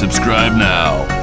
Subscribe now.